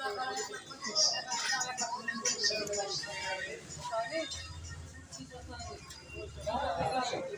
গাড়ি দিবে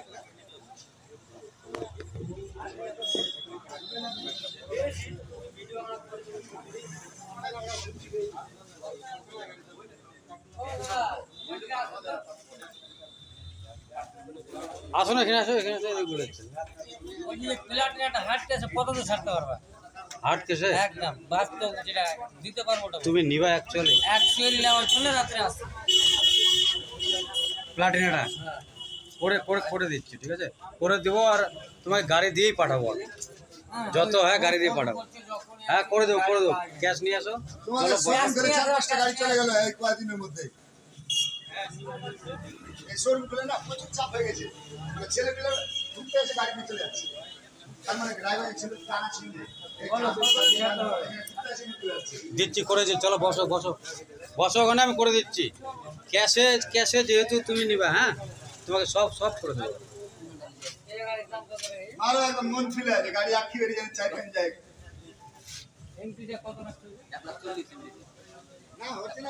আসো না এখানে আসো এখানে ঘুরে ওই যে প্লেট একটা হাঁটতে আছে কত তো ছাড়তে পারবা? হাট কেসে একদম বাস্তব যেটা দিতে পারব ওটা। তুমি নিবা অ্যাকচুয়ালি অ্যাকচুয়ালি নেওয়ার জন্য রাত্রে প্লাটিনাটা করে করে করে দিচ্ছি ঠিক আছে? করে দেবো আর তোমাকে গাড়ি দিয়েই পাঠাবো যত হ্যাঁ গাড়ি দিয়ে পাঠাবো। হ্যাঁ করে দেবো করে দেবো। ক্যাশ নিয়ে আসো। চলো গাড়ি চলে গেল এই কয়েকদিনের মধ্যে। এই শোরুম খুলে না প্রচুর চাপ হয়ে গেছে। মানে ছেলে ঢুকতে এসে গাড়ি নিয়ে যাচ্ছে। তার মানে ড্রাইভার ছেলে টানা ছিল দিচ্ছি করে দিচ্ছি চলো বসো বসো। বসো ওখানে আমি করে দিচ্ছি। ক্যাশে ক্যাশে যেহেতু তুমি নিবা হ্যাঁ? তোমাকে সব সব করে দেবো। আরও একদম মন আছে গাড়ি আখি বেরিয়ে যাচ্ছে চার পাঁচ যায়। এমপিটা কত না না হচ্ছে না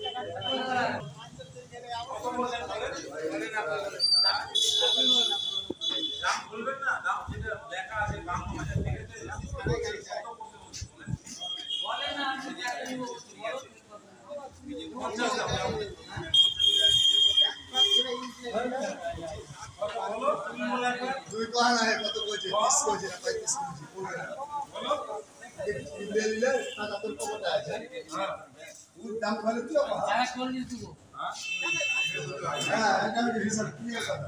দুই কহান আছে কত বলছে পিস কইছে না পাই পিস কইছে না দিলে দিলে টাকা তোর পকেটে আছে ওর দাম ভালো তো যারা করে দিতে হ্যাঁ এটা হিসাব ক্লিয়ার কথা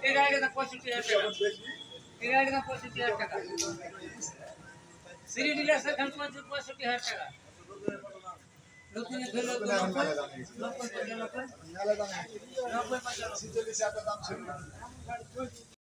এই গাড়িটা পঁয়ষট্টি হাজার টাকা এই গাড়িটা